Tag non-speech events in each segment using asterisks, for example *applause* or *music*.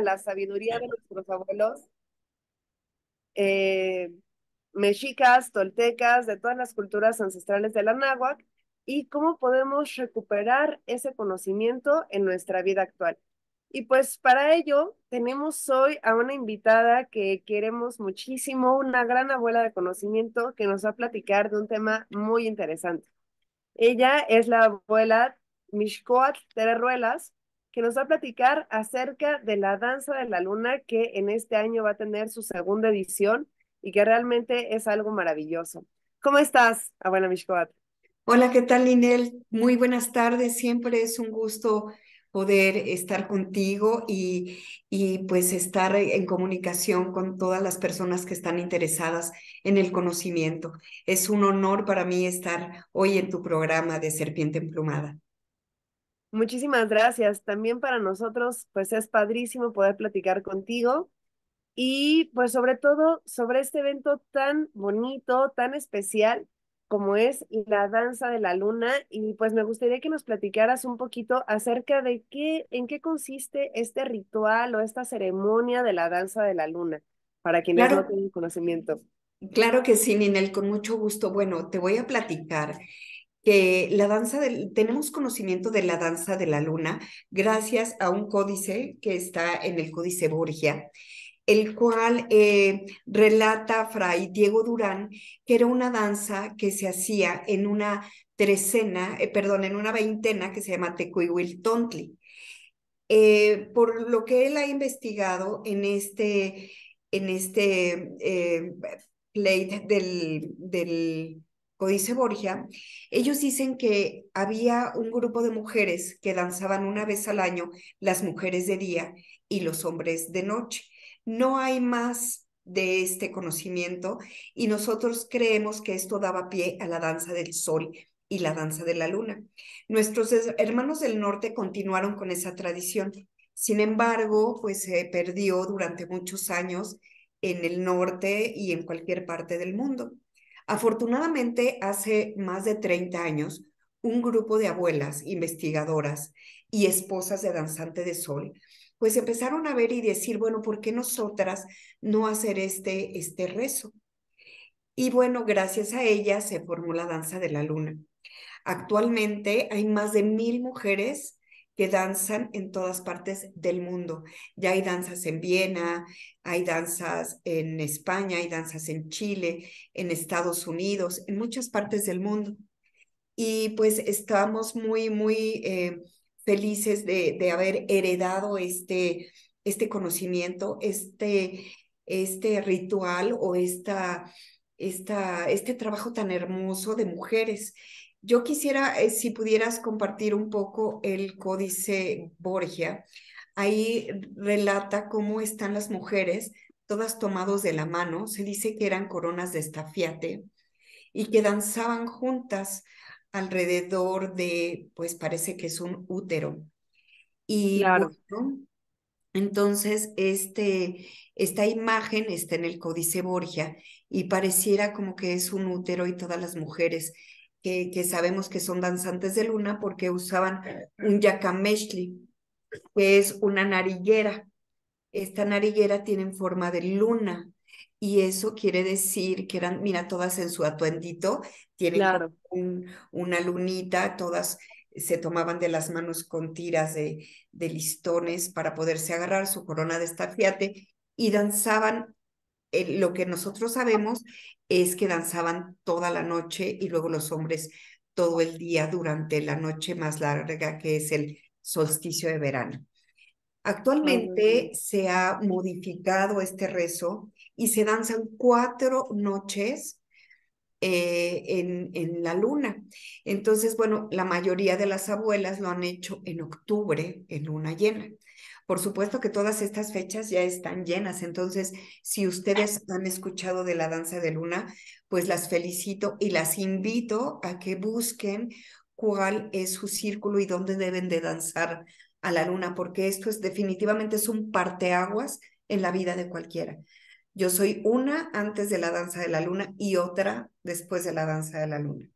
la sabiduría de nuestros abuelos, eh, mexicas, toltecas, de todas las culturas ancestrales de la náhuatl, y cómo podemos recuperar ese conocimiento en nuestra vida actual. Y pues para ello tenemos hoy a una invitada que queremos muchísimo, una gran abuela de conocimiento que nos va a platicar de un tema muy interesante. Ella es la abuela Mishkoat Terruelas, que nos va a platicar acerca de la danza de la luna que en este año va a tener su segunda edición y que realmente es algo maravilloso. ¿Cómo estás, abuela Mishkoat? Hola, ¿qué tal, Linel? Muy buenas tardes. Siempre es un gusto poder estar contigo y, y pues estar en comunicación con todas las personas que están interesadas en el conocimiento. Es un honor para mí estar hoy en tu programa de Serpiente Emplumada. Muchísimas gracias. También para nosotros, pues es padrísimo poder platicar contigo y pues sobre todo sobre este evento tan bonito, tan especial como es la danza de la luna y pues me gustaría que nos platicaras un poquito acerca de qué, en qué consiste este ritual o esta ceremonia de la danza de la luna, para quienes no tienen conocimiento. Claro que sí, Ninel, con mucho gusto. Bueno, te voy a platicar que la danza tenemos conocimiento de la danza de la luna gracias a un códice que está en el Códice Borgia el cual eh, relata Fray Diego Durán que era una danza que se hacía en una trecena, eh, perdón, en una veintena que se llama Tecuihuiltontli. Eh, por lo que él ha investigado en este, en este eh, plate del, del Códice Borgia, ellos dicen que había un grupo de mujeres que danzaban una vez al año, las mujeres de día y los hombres de noche. No hay más de este conocimiento y nosotros creemos que esto daba pie a la danza del sol y la danza de la luna. Nuestros hermanos del norte continuaron con esa tradición. Sin embargo, pues se perdió durante muchos años en el norte y en cualquier parte del mundo. Afortunadamente, hace más de 30 años, un grupo de abuelas investigadoras y esposas de danzante de sol pues empezaron a ver y decir, bueno, ¿por qué nosotras no hacer este, este rezo? Y bueno, gracias a ella se formó la danza de la luna. Actualmente hay más de mil mujeres que danzan en todas partes del mundo. Ya hay danzas en Viena, hay danzas en España, hay danzas en Chile, en Estados Unidos, en muchas partes del mundo. Y pues estamos muy, muy eh, felices de, de haber heredado este, este conocimiento, este, este ritual o esta, esta, este trabajo tan hermoso de mujeres. Yo quisiera, eh, si pudieras compartir un poco el códice Borgia, ahí relata cómo están las mujeres, todas tomados de la mano, se dice que eran coronas de estafiate y que danzaban juntas alrededor de, pues parece que es un útero. Y claro. entonces este, esta imagen está en el Códice Borgia y pareciera como que es un útero y todas las mujeres que, que sabemos que son danzantes de luna porque usaban un yakameshli, que es una nariguera. Esta nariguera tiene forma de luna y eso quiere decir que eran, mira, todas en su atuendito, tienen una lunita, todas se tomaban de las manos con tiras de, de listones para poderse agarrar su corona de estafiate y danzaban. Eh, lo que nosotros sabemos es que danzaban toda la noche y luego los hombres todo el día durante la noche más larga que es el solsticio de verano. Actualmente se ha modificado este rezo y se danzan cuatro noches eh, en, en la luna. Entonces, bueno, la mayoría de las abuelas lo han hecho en octubre, en luna llena. Por supuesto que todas estas fechas ya están llenas, entonces si ustedes han escuchado de la danza de luna, pues las felicito y las invito a que busquen cuál es su círculo y dónde deben de danzar a la luna, porque esto es definitivamente es un parteaguas en la vida de cualquiera. Yo soy una antes de la danza de la luna y otra después de la danza de la luna.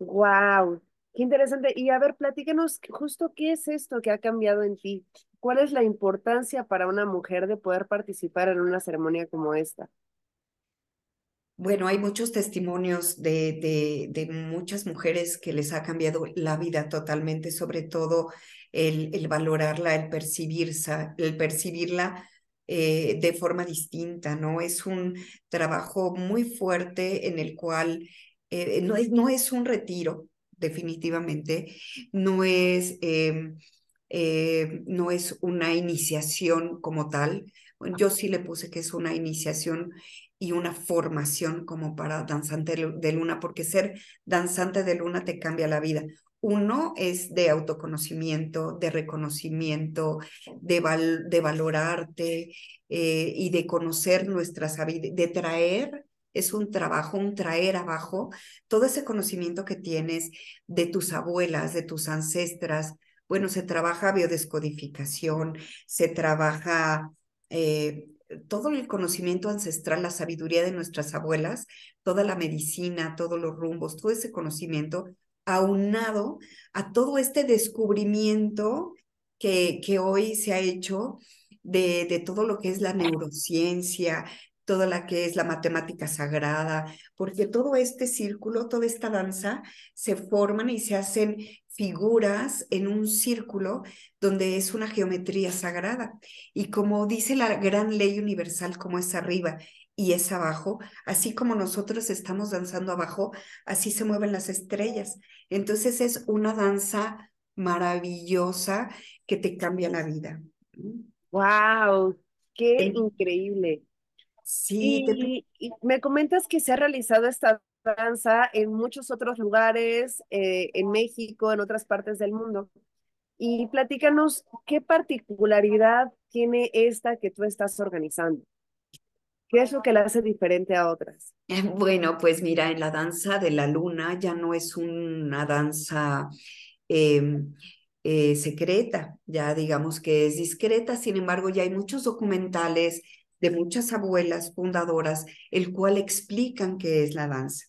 Wow, qué interesante. Y a ver, platícanos justo qué es esto que ha cambiado en ti ¿cuál es la importancia para una mujer de poder participar en una ceremonia como esta? Bueno, hay muchos testimonios de, de, de, muchas mujeres que les ha cambiado la vida totalmente, sobre todo el, el valorarla, el percibirla, el percibirla eh, de forma distinta, ¿no? Es un trabajo muy fuerte en el cual eh, no, es, no es un retiro, definitivamente, no es, eh, no es una iniciación como tal. Yo sí le puse que es una iniciación y una formación como para danzante de luna, porque ser danzante de luna te cambia la vida. Uno es de autoconocimiento, de reconocimiento, de, val de valorarte eh, y de conocer nuestras habilidades, de traer, es un trabajo, un traer abajo todo ese conocimiento que tienes de tus abuelas, de tus ancestras. Bueno, se trabaja biodescodificación, se trabaja eh, todo el conocimiento ancestral, la sabiduría de nuestras abuelas, toda la medicina, todos los rumbos, todo ese conocimiento aunado a todo este descubrimiento que, que hoy se ha hecho de, de todo lo que es la neurociencia, toda la que es la matemática sagrada, porque todo este círculo, toda esta danza se forman y se hacen figuras en un círculo donde es una geometría sagrada. Y como dice la gran ley universal, como es arriba y es abajo, así como nosotros estamos danzando abajo, así se mueven las estrellas. Entonces es una danza maravillosa que te cambia la vida. ¡Wow! ¡Qué increíble! Sí, y, y me comentas que se ha realizado esta danza en muchos otros lugares, eh, en México, en otras partes del mundo. Y platícanos qué particularidad tiene esta que tú estás organizando. ¿Qué es lo que la hace diferente a otras? *laughs* Bueno, pues mira, en la danza de la luna ya no es una danza eh, eh, secreta, ya digamos que es discreta, sin embargo ya hay muchos documentales de muchas abuelas fundadoras, el cual explican qué es la danza.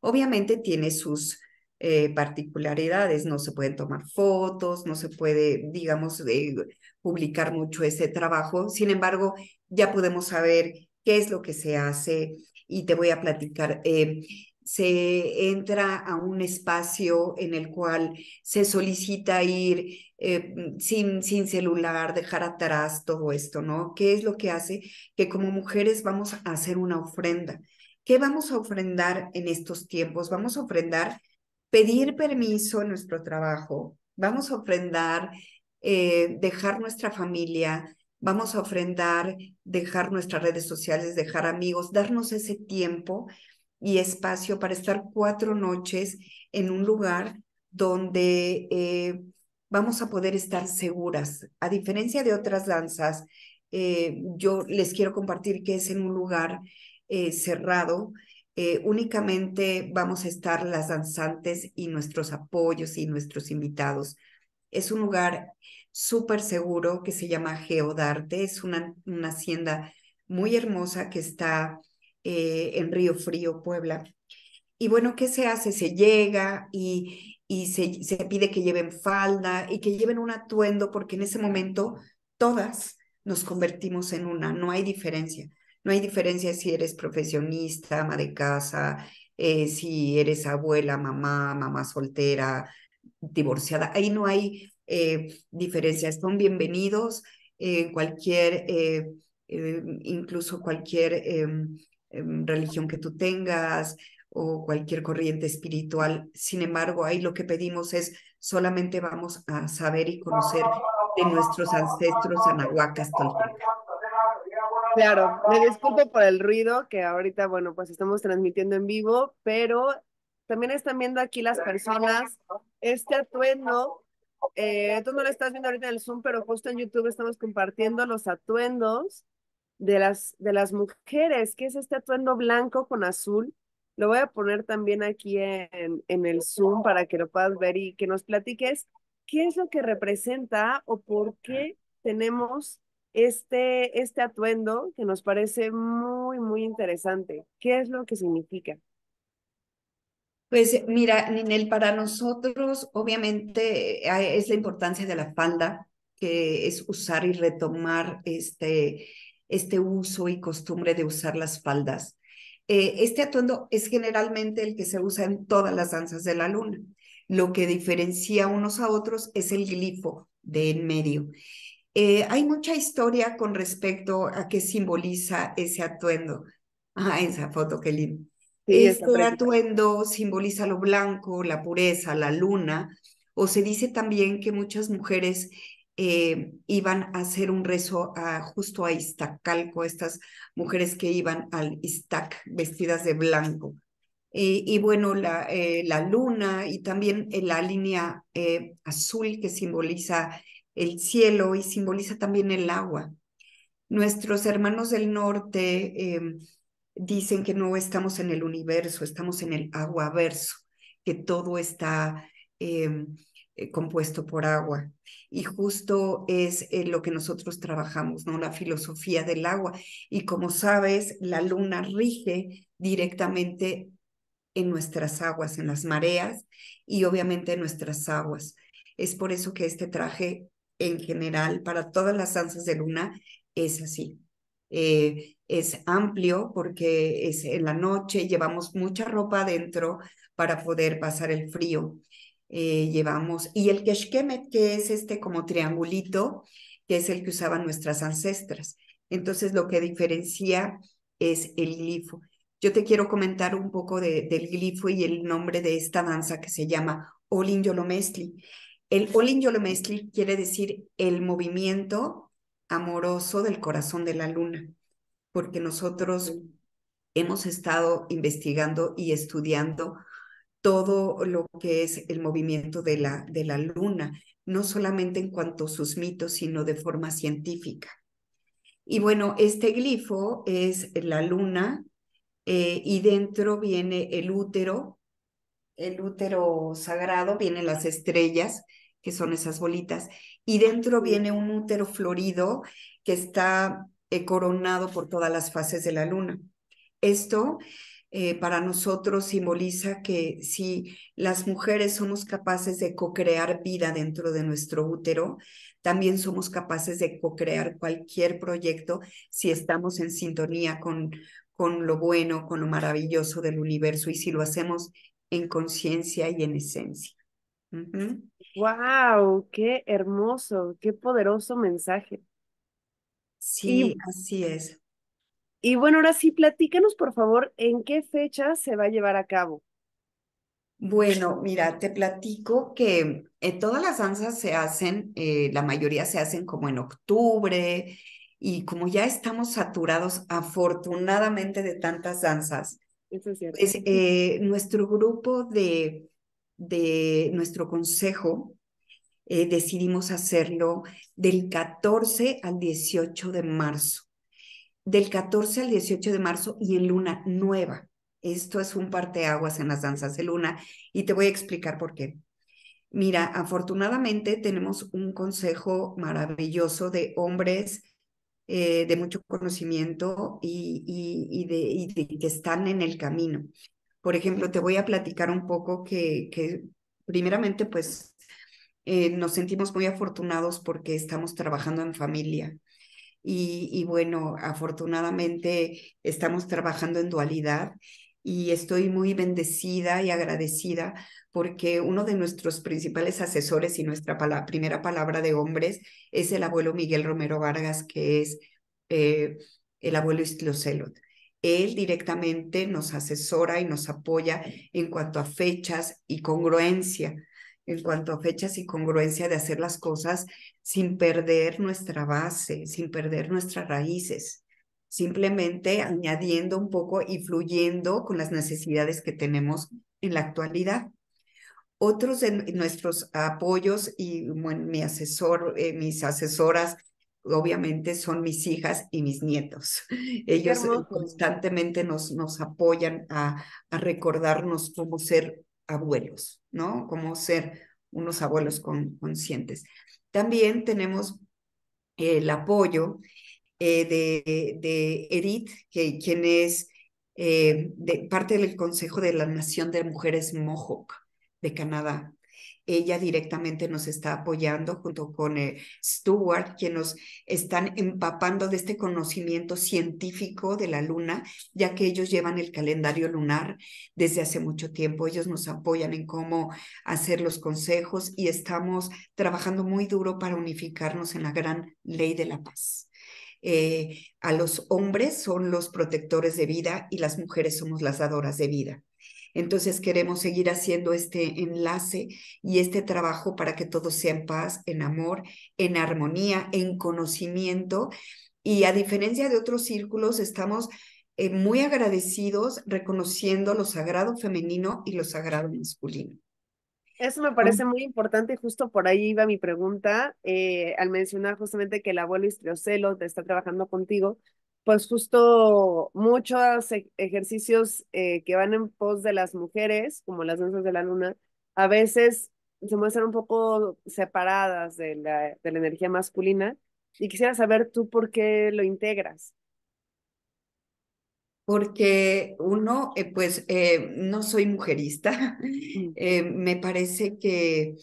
Obviamente tiene sus eh, particularidades, no se pueden tomar fotos, no se puede, digamos, eh, publicar mucho ese trabajo. Sin embargo, ya podemos saber qué es lo que se hace y te voy a platicar. Eh, se entra a un espacio en el cual se solicita ir eh, sin, sin celular, dejar atrás todo esto, ¿no? ¿Qué es lo que hace? Que como mujeres vamos a hacer una ofrenda. ¿Qué vamos a ofrendar en estos tiempos? Vamos a ofrendar pedir permiso en nuestro trabajo, vamos a ofrendar eh, dejar nuestra familia, vamos a ofrendar dejar nuestras redes sociales, dejar amigos, darnos ese tiempo y espacio para estar cuatro noches en un lugar donde eh, vamos a poder estar seguras. A diferencia de otras danzas, eh, yo les quiero compartir que es en un lugar eh, cerrado. Únicamente vamos a estar las danzantes y nuestros apoyos y nuestros invitados. Es un lugar súper seguro que se llama Geodarte. Es una, una hacienda muy hermosa que está eh, en Río Frío, Puebla. Y bueno, ¿qué se hace? Se llega y, y se, se pide que lleven falda y que lleven un atuendo porque en ese momento todas nos convertimos en una, no hay diferencia. No hay diferencia si eres profesionista, ama de casa, eh, si eres abuela, mamá, mamá soltera, divorciada. Ahí no hay eh, diferencias. Son bienvenidos eh, cualquier, eh, incluso cualquier em, religión que tú tengas o cualquier corriente espiritual. Sin embargo, ahí lo que pedimos es solamente vamos a saber y conocer de nuestros ancestros anahuacas. Claro, me disculpo por el ruido que ahorita, bueno, pues estamos transmitiendo en vivo, pero también están viendo aquí las personas este atuendo. Eh, tú no lo estás viendo ahorita en el Zoom, pero justo en YouTube estamos compartiendo los atuendos de las, de las mujeres, que es este atuendo blanco con azul. Lo voy a poner también aquí en, en el Zoom para que lo puedas ver y que nos platiques qué es lo que representa o por qué tenemos este, este atuendo que nos parece muy, muy interesante. ¿Qué es lo que significa? Pues mira, Ninel, para nosotros obviamente es la importancia de la falda, que es usar y retomar este, este uso y costumbre de usar las faldas. Eh, este atuendo es generalmente el que se usa en todas las danzas de la luna. Lo que diferencia unos a otros es el glifo de en medio. Eh, hay mucha historia con respecto a qué simboliza ese atuendo. Ah, esa foto, qué lindo. este atuendo simboliza lo blanco, la pureza, la luna, o se dice también que muchas mujeres eh, iban a hacer un rezo a, justo a Iztacalco, estas mujeres que iban al Iztac vestidas de blanco. y bueno, la, eh, la, luna y también la línea eh, azul que simboliza el cielo y simboliza también el agua. Nuestros hermanos del norte em, dicen que no estamos en el universo, estamos en el aguaverso, que todo está em, compuesto por agua y justo es eh, lo que nosotros trabajamos, ¿no? La filosofía del agua. Y como sabes, la luna rige directamente en nuestras aguas, en las mareas y obviamente en nuestras aguas. Es por eso que este traje en general para todas las danzas de luna es así. Eh, es amplio porque es en la noche, llevamos mucha ropa adentro para poder pasar el frío. Eh, llevamos, y el keshkemet, que es este como triangulito, que es el que usaban nuestras ancestras. Entonces, lo que diferencia es el glifo. Yo te quiero comentar un poco del glifo y el nombre de esta danza que se llama Olin Yolomestli. El Olin Yolomestli quiere decir el movimiento amoroso del corazón de la luna, porque nosotros hemos estado investigando y estudiando todo lo que es el movimiento de la, de la luna, no solamente en cuanto a sus mitos, sino de forma científica. Y bueno, este glifo es la luna eh, y dentro viene el útero, el útero sagrado, vienen las estrellas, que son esas bolitas, y dentro viene un útero florido que está eh, coronado por todas las fases de la luna. Esto eh, para nosotros simboliza que si las mujeres somos capaces de co-crear vida dentro de nuestro útero, también somos capaces de co-crear cualquier proyecto si estamos en sintonía con, con lo bueno, con lo maravilloso del universo y si lo hacemos en conciencia y en esencia. ¡Wow! ¡Qué hermoso! ¡Qué poderoso mensaje! Sí, así es. Y bueno, ahora sí, platícanos por favor en qué fecha se va a llevar a cabo. Bueno, mira, te platico que eh, todas las danzas se hacen, eh, la mayoría se hacen como en octubre y como ya estamos saturados afortunadamente de tantas danzas, Eso es cierto. pues eh, nuestro grupo de, de nuestro consejo decidimos hacerlo del 14 al 18 de marzo del 14 al 18 de marzo y en luna nueva. Esto es un parteaguas en las danzas de luna y te voy a explicar por qué. Mira, afortunadamente tenemos un consejo maravilloso de hombres eh, de mucho conocimiento y, de, que están en el camino. Por ejemplo, te voy a platicar un poco que, que primeramente, pues, eh, nos sentimos muy afortunados porque estamos trabajando en familia. Y, bueno, afortunadamente estamos trabajando en dualidad y estoy muy bendecida y agradecida porque uno de nuestros principales asesores y nuestra primera palabra de hombres es el abuelo Miguel Romero Vargas, que es eh, el abuelo Istlocelot. Él directamente nos asesora y nos apoya en cuanto a fechas y congruencia en cuanto a fechas y congruencia de hacer las cosas sin perder nuestra base, sin perder nuestras raíces, simplemente añadiendo un poco y fluyendo con las necesidades que tenemos en la actualidad. Otros de nuestros apoyos y bueno, mi asesor, eh, mis asesoras, obviamente son mis hijas y mis nietos. *laughs* Ellos constantemente nos, nos apoyan a, a recordarnos cómo ser abuelos, ¿no? Como ser unos abuelos conscientes. También tenemos el apoyo eh, de, de, Edith, que, quien es eh, de, parte del Consejo de la Nación de Mujeres Mohawk de Canadá. Ella directamente nos está apoyando junto con eh, Stuart, quien nos están empapando de este conocimiento científico de la luna, ya que ellos llevan el calendario lunar desde hace mucho tiempo. Ellos nos apoyan en cómo hacer los consejos y estamos trabajando muy duro para unificarnos en la gran ley de la paz. Eh, a los hombres son los protectores de vida y las mujeres somos las dadoras de vida. Entonces queremos seguir haciendo este enlace y este trabajo para que todo sea en paz, en amor, en armonía, en conocimiento. Y a diferencia de otros círculos, estamos eh, muy agradecidos reconociendo lo sagrado femenino y lo sagrado masculino. Eso me parece muy importante, justo por ahí iba mi pregunta, eh, al mencionar justamente que el abuelo Istriocelo está trabajando contigo, pues justo muchos e-, ejercicios eh, que van en pos de las mujeres, como las danzas de la luna, a veces se muestran un poco separadas de la, de la energía masculina. Y quisiera saber tú por qué lo integras. Porque uno, eh, pues eh, no soy mujerista, *laughs* me parece que,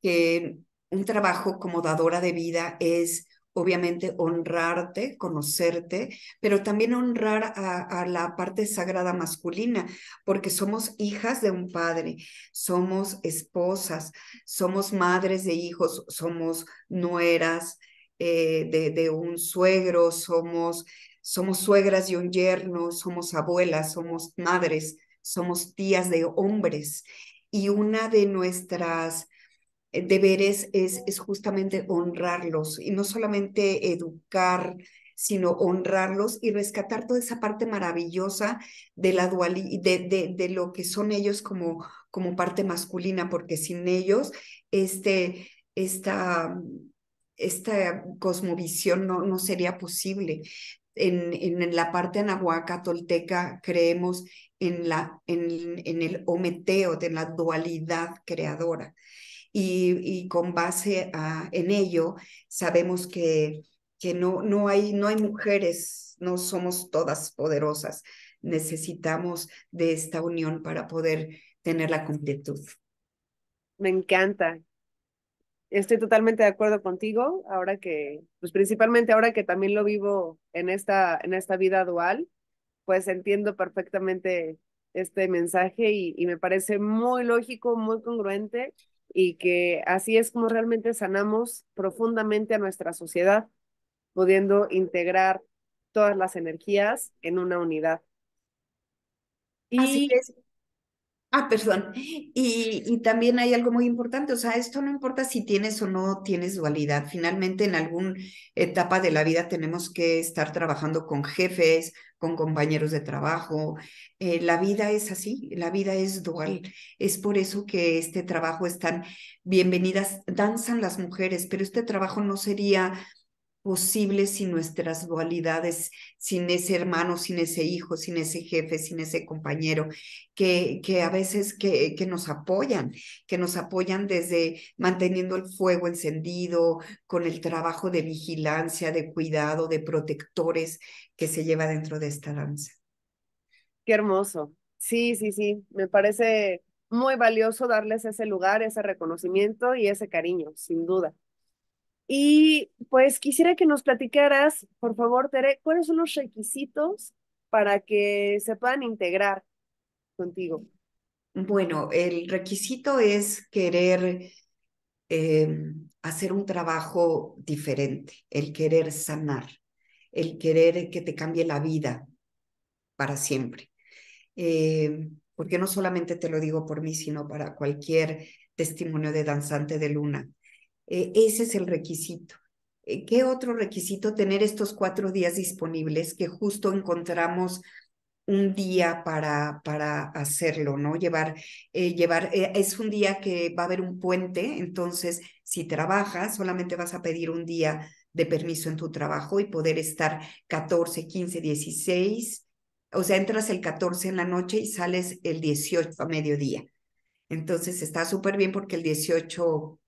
que un trabajo como dadora de vida es obviamente honrarte, conocerte, pero también honrar a, la parte sagrada masculina, porque somos hijas de un padre, somos esposas, somos madres de hijos, somos nueras eh, de, de, un suegro, somos, somos suegras de un yerno, somos abuelas, somos madres, somos tías de hombres. Y una de nuestras deberes es, es justamente honrarlos y no solamente educar, sino honrarlos y rescatar toda esa parte maravillosa de la dualidad, de, de, lo que son ellos como, como parte masculina, porque sin ellos este, esta, esta cosmovisión no, no sería posible. En, en, la parte anahuaca tolteca creemos en, la, en, en el ometeo, de la dualidad creadora y, con base a, en ello sabemos que, que no, no, hay, no hay mujeres, no somos todas poderosas. Necesitamos de esta unión para poder tener la completud. Me encanta. Estoy totalmente de acuerdo contigo, ahora que, pues principalmente ahora que también lo vivo en esta, en esta vida dual, pues entiendo perfectamente este mensaje y, y me parece muy lógico, muy congruente y que así es como realmente sanamos profundamente a nuestra sociedad, pudiendo integrar todas las energías en una unidad. Y es. Ah, perdón. Y, y, también hay algo muy importante, o sea, esto no importa si tienes o no tienes dualidad. Finalmente, en alguna etapa de la vida tenemos que estar trabajando con jefes, con compañeros de trabajo. Eh, la vida es así, la vida es dual. Es por eso que este trabajo es tan bienvenidas, danzan las mujeres, pero este trabajo no sería posible sin nuestras dualidades, sin ese hermano, sin ese hijo, sin ese jefe, sin ese compañero, que, que a veces que, que nos apoyan, que nos apoyan desde manteniendo el fuego encendido, con el trabajo de vigilancia, de cuidado, de protectores que se lleva dentro de esta danza. Qué hermoso. Sí, sí, sí, me parece muy valioso darles ese lugar, ese reconocimiento y ese cariño, sin duda. Y pues quisiera que nos platicaras, por favor, Tere, cuáles son los requisitos para que se puedan integrar contigo. Bueno, el requisito es querer em, hacer un trabajo diferente, el querer sanar, el querer que te cambie la vida para siempre. Em, porque no solamente te lo digo por mí, sino para cualquier testimonio de danzante de luna. Eh, ese es el requisito. Eh, ¿Qué otro requisito? Tener estos cuatro días disponibles que justo encontramos un día para, para hacerlo, ¿no? Llevar, eh, llevar, es un día que va a haber un puente, entonces si trabajas, solamente vas a pedir un día de permiso en tu trabajo y poder estar 14, 15, 16, o sea, entras el 14 en la noche y sales el 18 a mediodía. Entonces está súper bien porque el 18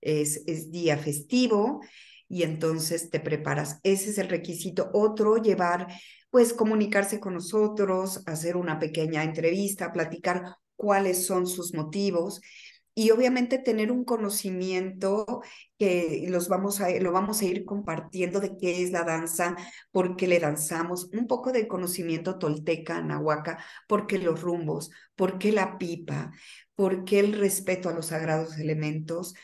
es, es día festivo y entonces te preparas. Ese es el requisito. Otro, llevar, pues comunicarse con nosotros, hacer una pequeña entrevista, platicar cuáles son sus motivos y obviamente tener un conocimiento que los vamos a, lo vamos a ir compartiendo de qué es la danza, por qué le danzamos, un poco de conocimiento tolteca, nahuaca, por qué los rumbos, por qué la pipa, por qué el respeto a los sagrados elementos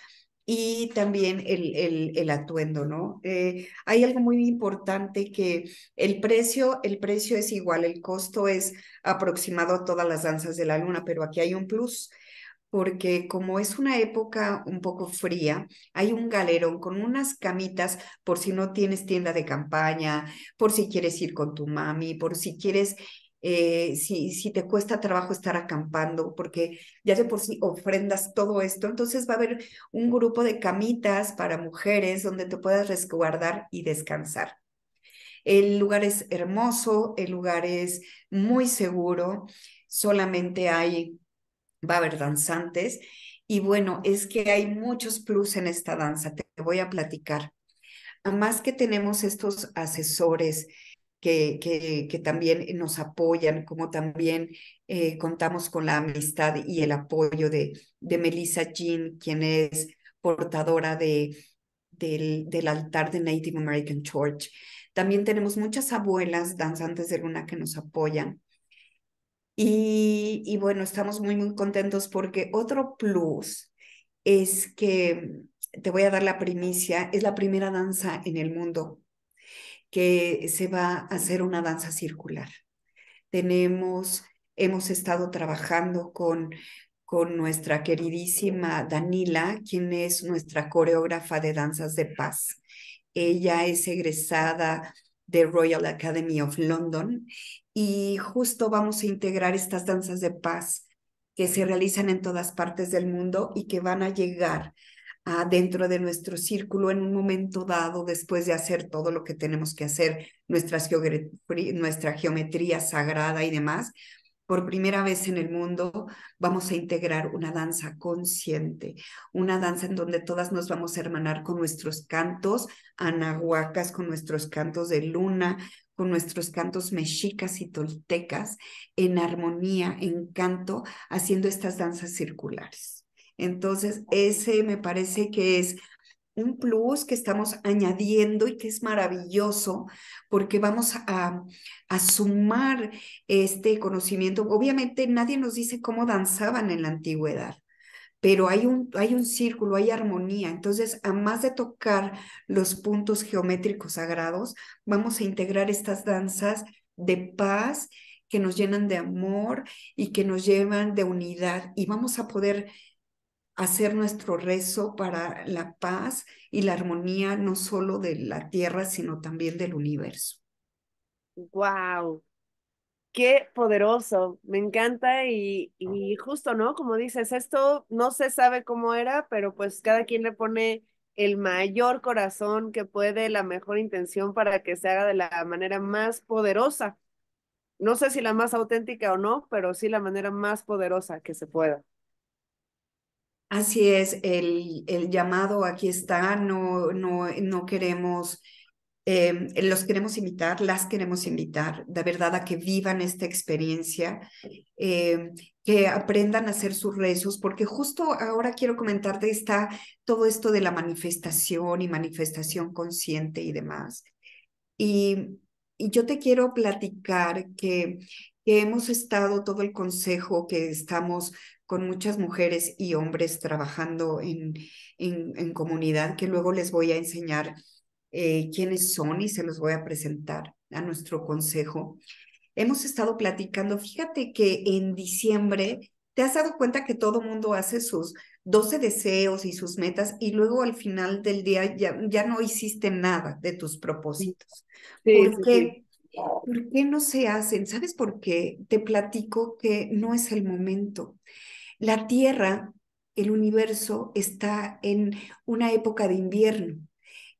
y también el, el, el atuendo, ¿no? Eh, hay algo muy importante que el precio, el precio es igual, el costo es aproximado a todas las danzas de la luna, pero aquí hay un plus porque como es una época un poco fría, hay un galerón con unas camitas por si no tienes tienda de campaña, por si quieres ir con tu mami, por si quieres, eh, si, si te cuesta trabajo estar acampando, porque ya de por sí ofrendas todo esto, entonces va a haber un grupo de camitas para mujeres donde te puedas resguardar y descansar. El lugar es hermoso, el lugar es muy seguro, solamente hay va a haber danzantes. Y bueno, es que hay muchos plus en esta danza, te voy a platicar. Además que tenemos estos asesores que, también nos apoyan, como también eh, contamos con la amistad y el apoyo de, de Melissa Jean, quien es portadora de, del, del altar de Native American Church. También tenemos muchas abuelas danzantes de luna que nos apoyan. Y, bueno, estamos muy, muy contentos porque otro plus es que, te voy a dar la primicia, es la primera danza en el mundo que se va a hacer una danza circular. Tenemos, hemos estado trabajando con, con nuestra queridísima Danila, quien es nuestra coreógrafa de danzas de paz. Ella es egresada de Royal Academy of London y justo vamos a integrar estas danzas de paz que se realizan en todas partes del mundo y que van a llegar a dentro de nuestro círculo en un momento dado, después de hacer todo lo que tenemos que hacer, nuestra geometría sagrada y demás, por primera vez en el mundo vamos a integrar una danza consciente, una danza en donde todas nos vamos a hermanar con nuestros cantos anahuacas, con nuestros cantos de luna, con nuestros cantos mexicas y toltecas, en armonía, en canto, haciendo estas danzas circulares. Entonces, ese me parece que es un plus que estamos añadiendo y que es maravilloso porque vamos a, a, sumar este conocimiento. Obviamente nadie nos dice cómo danzaban en la antigüedad, pero hay un, hay un círculo, hay armonía. Entonces, a más de tocar los puntos geométricos sagrados, vamos a integrar estas danzas de paz que nos llenan de amor y que nos llevan de unidad y vamos a poder hacer nuestro rezo para la paz y la armonía no solo de la tierra, sino también del universo. Wow, qué poderoso, me encanta y, y justo, ¿no? Como dices, esto no se sabe cómo era, pero pues cada quien le pone el mayor corazón que puede, la mejor intención para que se haga de la manera más poderosa. No sé si la más auténtica o no, pero sí la manera más poderosa que se pueda. Así es, el, el llamado aquí está, no, no, no queremos, eh, los queremos invitar, las queremos invitar, de verdad, a que vivan esta experiencia, eh, que aprendan a hacer sus rezos, porque justo ahora quiero comentarte está todo esto de la manifestación y manifestación consciente y demás. Y, y yo te quiero platicar que, que hemos estado todo el consejo que estamos con muchas mujeres y hombres trabajando en, en, comunidad, que luego les voy a enseñar eh, quiénes son y se los voy a presentar a nuestro consejo. Hemos estado platicando, fíjate que en diciembre te has dado cuenta que todo mundo hace sus 12 deseos y sus metas y luego al final del día ya, ya no hiciste nada de tus propósitos. ¿Por qué? ¿Por qué no se hacen? ¿Sabes por qué? Te platico que no es el momento. La Tierra, el universo, está en una época de invierno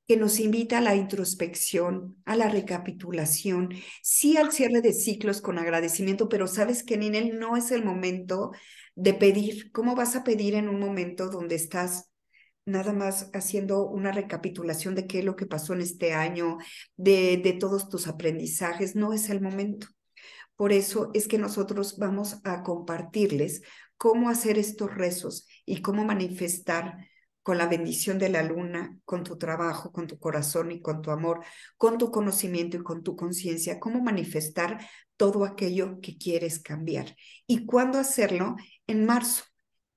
que nos invita a la introspección, a la recapitulación, sí al cierre de ciclos con agradecimiento, pero sabes que él no es el momento de pedir. ¿Cómo vas a pedir en un momento donde estás nada más haciendo una recapitulación de qué es lo que pasó en este año, de, de todos tus aprendizajes? No es el momento. Por eso es que nosotros vamos a compartirles cómo hacer estos rezos y cómo manifestar con la bendición de la luna, con tu trabajo, con tu corazón y con tu amor, con tu conocimiento y con tu conciencia, cómo manifestar todo aquello que quieres cambiar. ¿Y cuándo hacerlo? En marzo.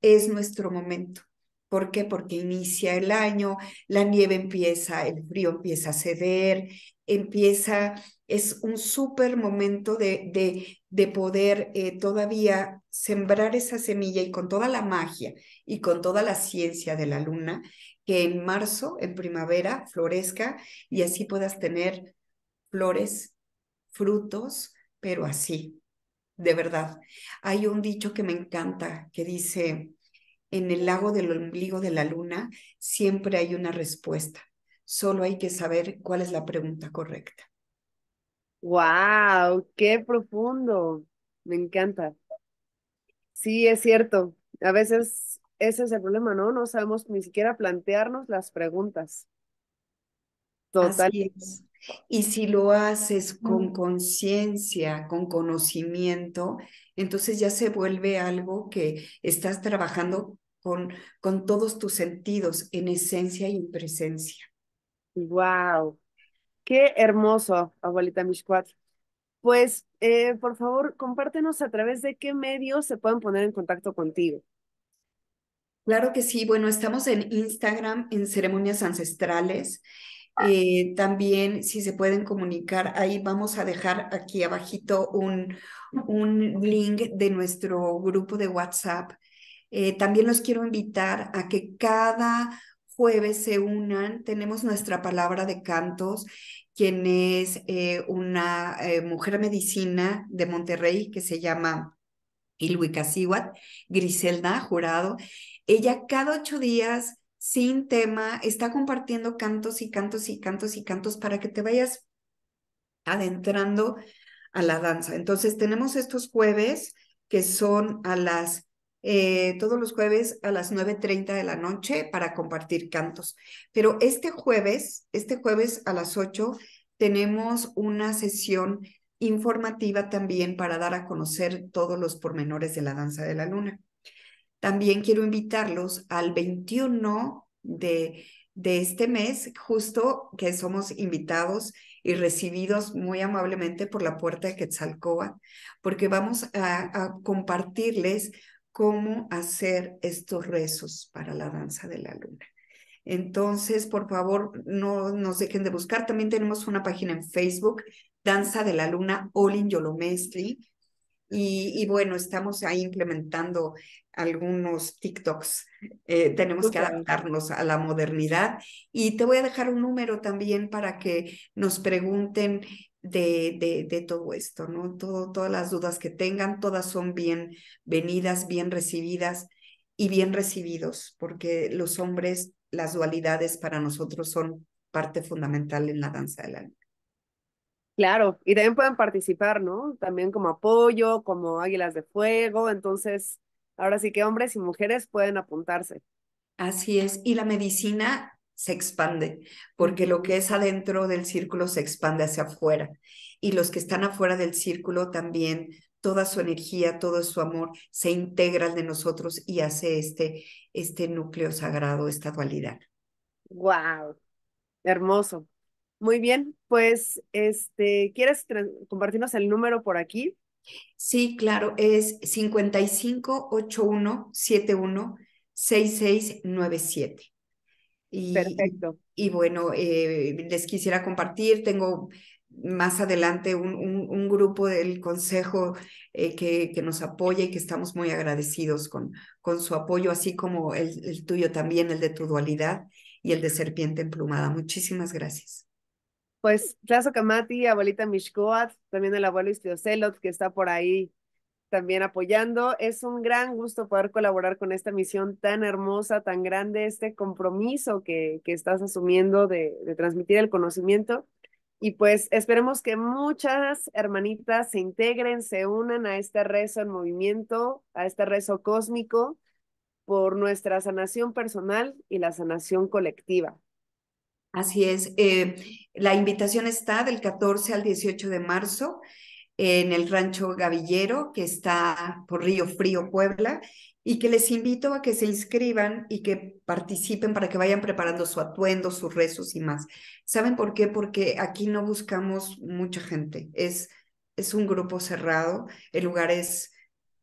Es nuestro momento. ¿Por qué? Porque inicia el año, la nieve empieza, el frío empieza a ceder, empieza, es un súper momento de, de, de poder eh, todavía sembrar esa semilla y con toda la magia y con toda la ciencia de la luna, que en marzo, en primavera, florezca y así puedas tener flores, frutos, pero así, de verdad. Hay un dicho que me encanta que dice, en el lago del ombligo de la luna siempre hay una respuesta. Solo hay que saber cuál es la pregunta correcta. ¡Wow! ¡Qué profundo! Me encanta. Sí, es cierto. A veces ese es el problema, ¿no? No sabemos ni siquiera plantearnos las preguntas. Total. Así es. Y si lo haces con conciencia, con conocimiento, entonces ya se vuelve algo que estás trabajando con, con todos tus sentidos en esencia y en presencia. Wow, qué hermoso, abuelita Mishkwat. Pues, eh, por favor, compártenos a través de qué medios se pueden poner en contacto contigo. Claro que sí. Bueno, estamos en Instagram en ceremonias ancestrales. Eh, también, si se pueden comunicar, ahí vamos a dejar aquí abajito un, un link de nuestro grupo de WhatsApp. Eh, también los quiero invitar a que cada jueves se unan. Tenemos nuestra palabra de cantos, quien es eh, una mujer medicina de Monterrey que se llama Ilhuicasihuat, Griselda Jurado. Ella cada ocho días sin tema, está compartiendo cantos y cantos y cantos y cantos para que te vayas adentrando a la danza. Entonces tenemos estos jueves que son a las, eh, todos los jueves a las 9.30 de la noche para compartir cantos. Pero este jueves, este jueves a las 8, tenemos una sesión informativa también para dar a conocer todos los pormenores de la danza de la luna. También quiero invitarlos al 21 de, de este mes, justo que somos invitados y recibidos muy amablemente por la puerta de Quetzalcoatl, porque vamos a compartirles cómo hacer estos rezos para la danza de la luna. Entonces, por favor, no nos dejen de buscar. También tenemos una página en Facebook, Danza de la Luna, Olin Yolomestri. Y, y, bueno, estamos ahí implementando algunos TikToks. Eh, tenemos que adaptarnos a la modernidad. Y te voy a dejar un número también para que nos pregunten de, de, de todo esto, ¿no? Todo, todas las dudas que tengan, todas son bienvenidas, bien recibidas y bien recibidos, porque los hombres, las dualidades para nosotros son parte fundamental en la danza del alma. Claro, y también pueden participar, ¿no? También como apoyo, como águilas de fuego, entonces Ahora sí que hombres y mujeres pueden apuntarse. Así es, y la medicina se expande, porque lo que es adentro del círculo se expande hacia afuera, y los que están afuera del círculo también, toda su energía, todo su amor se integra al de nosotros y hace este, este núcleo sagrado, esta dualidad. ¡Wow! Hermoso. Muy bien, pues, este, ¿quieres compartirnos el número por aquí? Sí, claro, es 5581716697. Y, Perfecto. Y, bueno, eh, les quisiera compartir, tengo más adelante un, un, grupo del consejo eh, que, que, nos apoya y que estamos muy agradecidos con, con su apoyo, así como el, el tuyo también, el de tu dualidad y el de serpiente emplumada. Muchísimas gracias. Pues Tlazo Kamati, abuelita Mishkoat, también el abuelo Istiocelot, que está por ahí también apoyando. Es un gran gusto poder colaborar con esta misión tan hermosa, tan grande, este compromiso que, que estás asumiendo de, de transmitir el conocimiento. Y pues esperemos que muchas hermanitas se integren, se unan a este rezo en movimiento, a este rezo cósmico por nuestra sanación personal y la sanación colectiva. Así es. Eh, la invitación está del 14 al 18 de marzo en el rancho Gavillero, que está por Río Frío, Puebla. y que les invito a que se inscriban y que participen para que vayan preparando su atuendo, sus rezos y más. ¿Saben por qué? Porque aquí no buscamos mucha gente, es, es un grupo cerrado, el lugar es,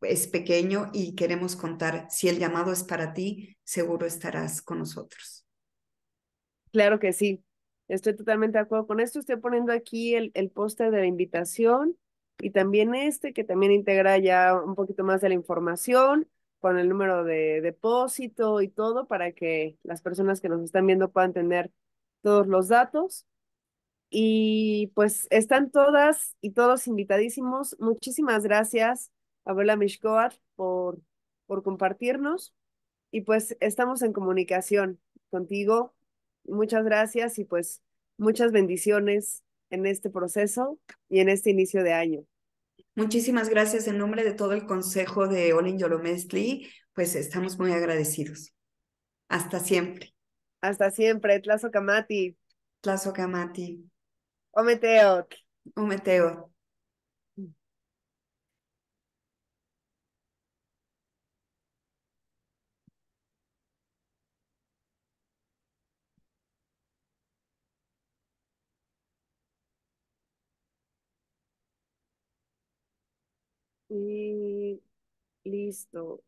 es pequeño y queremos contar, si el llamado es para ti, seguro estarás con nosotros. Claro que sí, estoy totalmente de acuerdo con esto. Estoy poniendo aquí el, el póster de la invitación y también este que también integra ya un poquito más de la información con el número de depósito y todo para que las personas que nos están viendo puedan tener todos los datos. Y pues están todas y todos invitadísimos. Muchísimas gracias, Abuela Mishkoat, por, por compartirnos. Y pues estamos en comunicación contigo. Muchas gracias y pues muchas bendiciones en este proceso y en este inicio de año. Muchísimas gracias en nombre de todo el consejo de Olin Yolomestli, pues estamos muy agradecidos. Hasta siempre. Hasta siempre, Tlazo Kamati. Tlazo Kamati. Ometeo. Ometeo. Y listo.